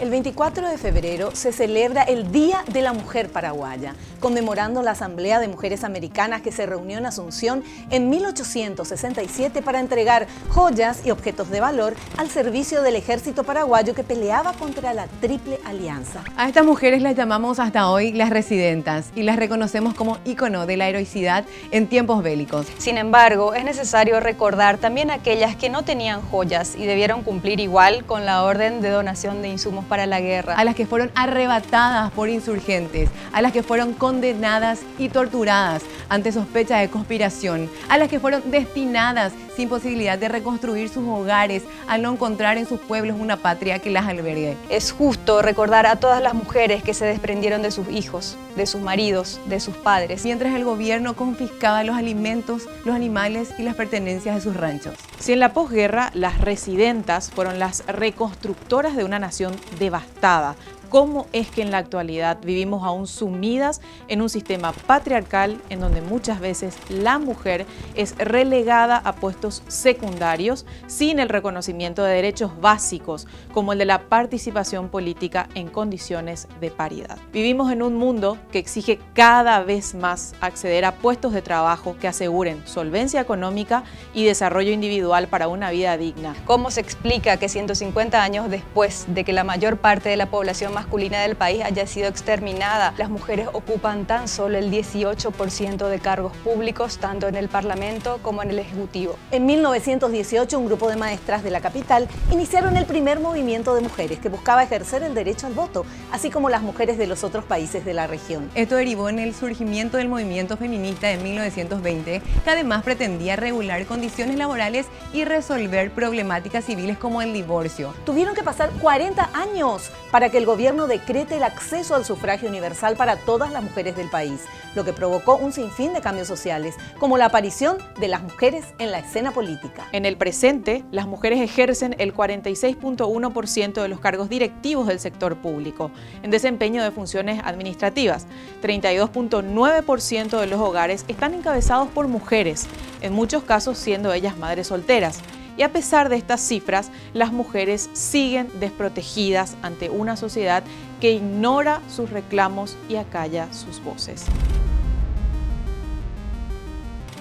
El 24 de febrero se celebra el Día de la Mujer Paraguaya, conmemorando la Asamblea de Mujeres Americanas que se reunió en Asunción en 1867 para entregar joyas y objetos de valor al servicio del ejército paraguayo que peleaba contra la Triple Alianza. A estas mujeres las llamamos hasta hoy las residentas y las reconocemos como ícono de la heroicidad en tiempos bélicos. Sin embargo, es necesario recordar también aquellas que no tenían joyas y debieron cumplir igual con la orden de donación de insumos para la guerra. A las que fueron arrebatadas por insurgentes, a las que fueron condenadas y torturadas ante sospecha de conspiración, a las que fueron destinadas sin posibilidad de reconstruir sus hogares al no encontrar en sus pueblos una patria que las albergue. Es justo recordar a todas las mujeres que se desprendieron de sus hijos, de sus maridos, de sus padres. Mientras el gobierno confiscaba los alimentos, los animales y las pertenencias de sus ranchos. Si en la posguerra las residentas fueron las reconstructoras de una nación devastada, cómo es que en la actualidad vivimos aún sumidas en un sistema patriarcal en donde muchas veces la mujer es relegada a puestos secundarios sin el reconocimiento de derechos básicos como el de la participación política en condiciones de paridad. Vivimos en un mundo que exige cada vez más acceder a puestos de trabajo que aseguren solvencia económica y desarrollo individual para una vida digna. ¿Cómo se explica que 150 años después de que la mayor parte de la población masculina del país haya sido exterminada. Las mujeres ocupan tan solo el 18% de cargos públicos, tanto en el Parlamento como en el Ejecutivo. En 1918, un grupo de maestras de la capital iniciaron el primer movimiento de mujeres que buscaba ejercer el derecho al voto, así como las mujeres de los otros países de la región. Esto derivó en el surgimiento del movimiento feminista de 1920, que además pretendía regular condiciones laborales y resolver problemáticas civiles como el divorcio. Tuvieron que pasar 40 años para que el gobierno decrete el acceso al sufragio universal para todas las mujeres del país, lo que provocó un sinfín de cambios sociales, como la aparición de las mujeres en la escena política. En el presente, las mujeres ejercen el 46.1% de los cargos directivos del sector público, en desempeño de funciones administrativas. 32.9% de los hogares están encabezados por mujeres, en muchos casos siendo ellas madres solteras. Y a pesar de estas cifras, las mujeres siguen desprotegidas ante una sociedad que ignora sus reclamos y acalla sus voces.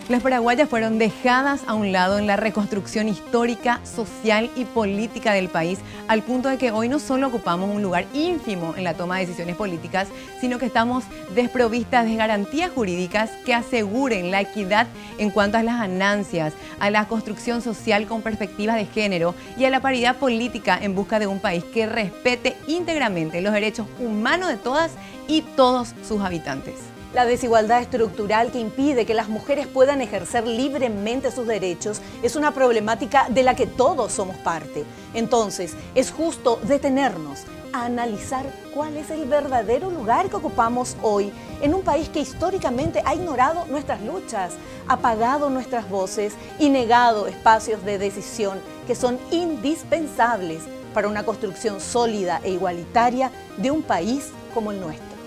Las paraguayas fueron dejadas a un lado en la reconstrucción histórica, social y política del país, al punto de que hoy no solo ocupamos un lugar ínfimo en la toma de decisiones políticas, sino que estamos desprovistas de garantías jurídicas que aseguren la equidad en cuanto a las ganancias, a la construcción social con perspectivas de género y a la paridad política en busca de un país que respete íntegramente los derechos humanos de todas y todos sus habitantes. La desigualdad estructural que impide que las mujeres puedan ejercer libremente sus derechos es una problemática de la que todos somos parte. Entonces, es justo detenernos a analizar cuál es el verdadero lugar que ocupamos hoy en un país que históricamente ha ignorado nuestras luchas, apagado nuestras voces y negado espacios de decisión que son indispensables para una construcción sólida e igualitaria de un país como el nuestro.